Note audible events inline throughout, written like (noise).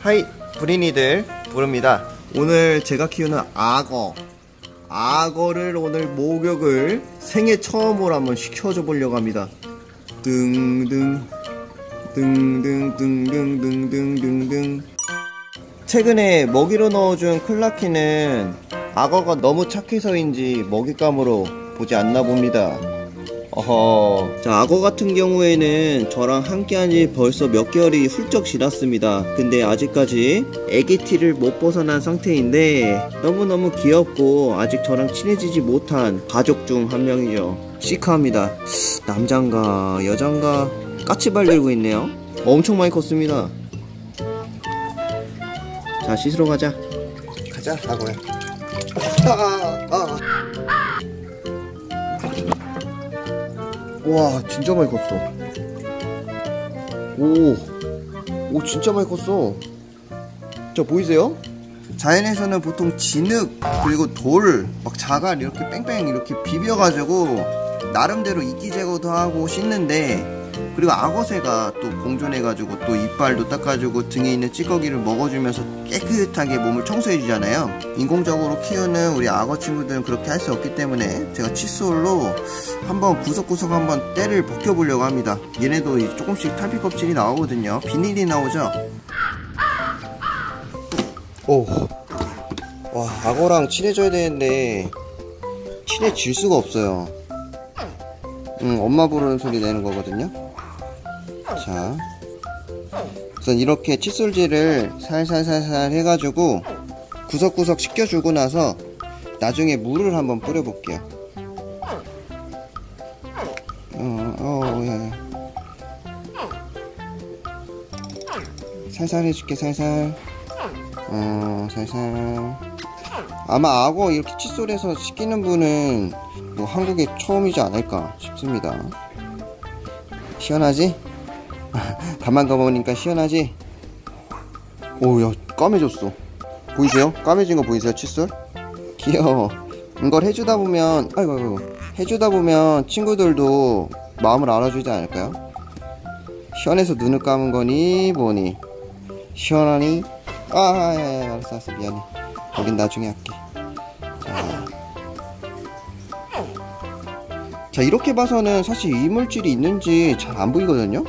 Hi 브린이들 브르입니다. 오늘 제가 키우는 악어. 악어를 오늘 목욕을 생애 처음으로 한번 시켜줘 보려고 합니다. 등등 등등등등등등등 최근에 먹이로 넣어준 클라키는 악어가 너무 착해서인지 먹잇감으로 보지 않나 봅니다. 어허. 자, 악어 같은 경우에는 저랑 함께한 지 벌써 몇 개월이 훌쩍 지났습니다. 근데 아직까지 애기 티를 못 벗어난 상태인데 너무너무 귀엽고 아직 저랑 친해지지 못한 가족 중 한 명이죠. 시크합니다. 남잔가 여잔가 까치발 들고 있네요. 엄청 많이 컸습니다. 자, 씻으러 가자. 가자, 악어야. 아, (laughs) 아. 와 진짜 많이 컸어 오, 오 진짜 많이 컸어 자 보이세요? 자연에서는 보통 진흙 그리고 돌 막 자갈 이렇게 뺑뺑 이렇게 비벼가지고 나름대로 이끼 제거도 하고 씻는데 그리고 악어새가 또 공존해가지고 또 이빨도 닦아주고 등에 있는 찌꺼기를 먹어주면서 깨끗하게 몸을 청소해주잖아요. 인공적으로 키우는 우리 악어 친구들은 그렇게 할 수 없기 때문에 제가 칫솔로 한번 구석구석 한번 때를 벗겨보려고 합니다. 얘네도 조금씩 탈피 껍질이 나오거든요. 비닐이 나오죠? 오. 와 악어랑 친해져야 되는데 친해질 수가 없어요 응, 엄마 부르는 소리 내는 거거든요. 자. 우선 이렇게 칫솔질을 살살살살 해가지고 구석구석 씻겨주고 나서 나중에 물을 한번 뿌려볼게요. 어, 어, 야, 야. 살살 해줄게 살살. 어 살살 아마 악어 이렇게 칫솔에서 씻기는 분은 뭐 한국에 처음이지 않을까 싶습니다 시원하지? (laughs) 가만 가보니까 시원하지? 오야 까매졌어 보이세요? 까매진 거 보이세요 칫솔? 귀여워 이걸 해주다 보면 아이고 아이고 해주다 보면 친구들도 마음을 알아주지 않을까요? 시원해서 눈을 감은 거니 뭐니 시원하니? 아, 야, 야, 알았어, 알았어, 미안해. 거긴 나중에 할게. 자. 자, 이렇게 봐서는 사실 이물질이 있는지 잘 안 보이거든요?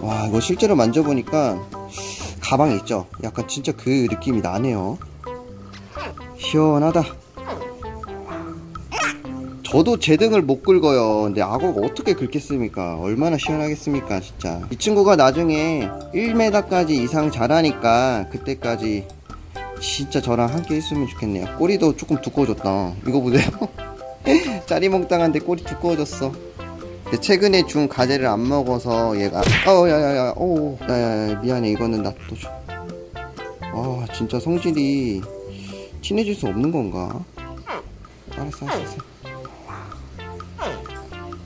와, 이거 실제로 만져보니까 가방에 있죠? 약간 진짜 그 느낌이 나네요. 시원하다. 저도 제 등을 못 긁어요. 근데 악어가 어떻게 긁겠습니까? 얼마나 시원하겠습니까, 진짜. 이 친구가 나중에 1m까지 이상 자라니까 그때까지 진짜 저랑 함께 있으면 좋겠네요. 꼬리도 조금 두꺼워졌다. 이거 보세요. (laughs) 짜리몽땅한데 꼬리 두꺼워졌어. 최근에 준 가재를 안 먹어서 얘가 어 야야야 오 야야야 미안해 이거는 놔둬줘. 아 진짜 성질이 친해질 수 없는 건가? 알았어. 알았어.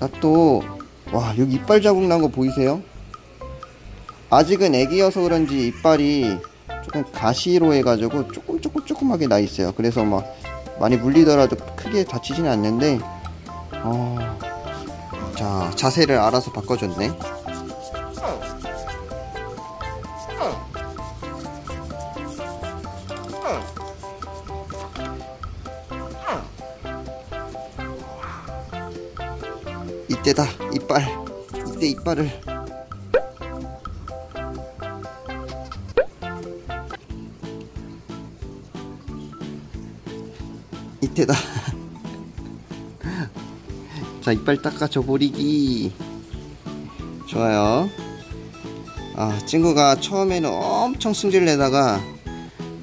나또와 여기 이빨 자국 난 거 보이세요? 아직은 애기여서 그런지 이빨이 조금 가시로 해가지고 조금 조금 조금하게 나 있어요. 그래서 막 많이 물리더라도 크게 다치진 않는데 어... 자 자세를 알아서 바꿔줬네. 이때다 이빨 이때 이빨을 이때다. 자 이빨 닦아줘 버리기. 좋아요. 아 친구가 처음에는 엄청 승질 내다가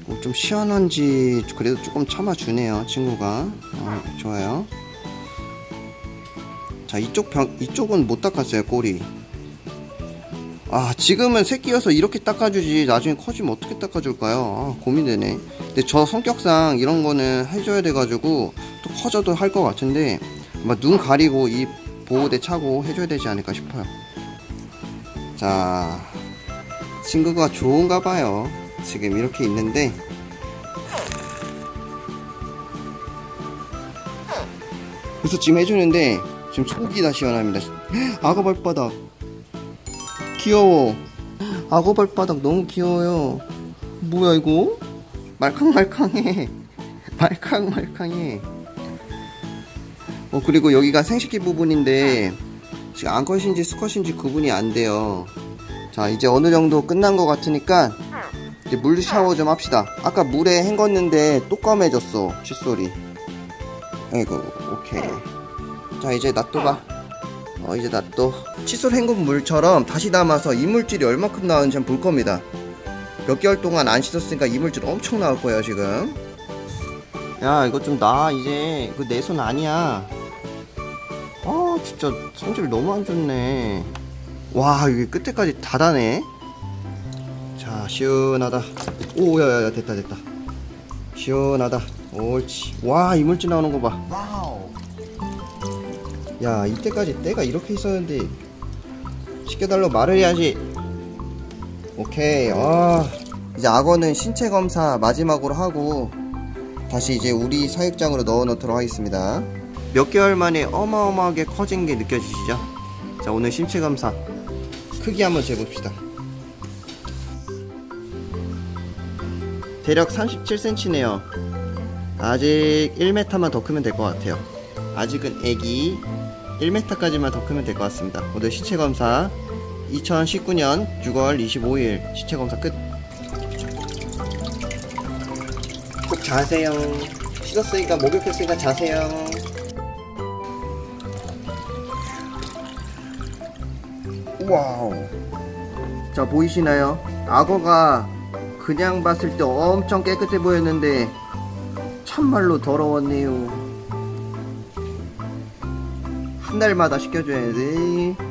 뭐 좀 시원한지 그래도 조금 참아주네요 친구가. 어, 좋아요. 자 이쪽 병 이쪽은 못 닦았어요 꼬리 아 지금은 새끼여서 이렇게 닦아주지 나중에 커지면 어떻게 닦아줄까요? 아, 고민되네. 근데 저 성격상 이런 거는 해줘야 돼가지고 또 커져도 할 것 같은데 아마 눈 가리고 이 보호대 차고 해줘야 되지 않을까 싶어요. 자 친구가 좋은가 봐요. 지금 이렇게 있는데. 그래서 지금 해주는데 지금 속이 다 시원합니다. 악어 발바닥 귀여워 악어 발바닥 너무 귀여워요 뭐야 이거? 말캉말캉해. (laughs) 말캉말캉해. 어 그리고 여기가 생식기 부분인데 지금 암컷인지 수컷인지 구분이 안 돼요. 자 이제 어느 정도 끝난 것 같으니까 이제 물 샤워 좀 합시다. 아까 물에 헹궜는데 또 검해졌어. 칫솔이. 아이고 오케이. 자 이제 놔둬봐. 어 이제 놔둬. 칫솔 헹군 물처럼 다시 담아서 이물질이 얼마큼 나오는지 한번 볼 겁니다. 몇 개월 동안 안 씻었으니까 이물질 엄청 나올 거예요 지금. 야 이거 좀 나 이제 이거 내손 아니야. 아 진짜 성질 너무 안 좋네. 와 이게 끝에까지 다 다네. 자 시원하다. 오 야야야 됐다 됐다. 시원하다. 옳지. 와 이물질 나오는 거 봐. 야 이때까지 때가 이렇게 있었는데 시켜달라고 말을 해야지. 오케이 아. 이제 악어는 신체 검사 마지막으로 하고 다시 이제 우리 사육장으로 넣어 놓도록 하겠습니다. 몇 개월 만에 어마어마하게 커진 게 느껴지시죠? 자 오늘 신체 검사 크기 한번 재봅시다. 대략 37cm네요. 아직 1m만 더 크면 될 것 같아요. 아직은 애기 1m까지만 더 크면 될 것 같습니다. 오늘 시체 검사 2019년 6월 25일 시체 검사 끝. 꼭 자세요. 씻었으니까 목욕했으니까 자세요. 와우. 자 보이시나요? 악어가 그냥 봤을 때 엄청 깨끗해 보였는데 참말로 더러웠네요. 한 달마다 시켜줘야 돼.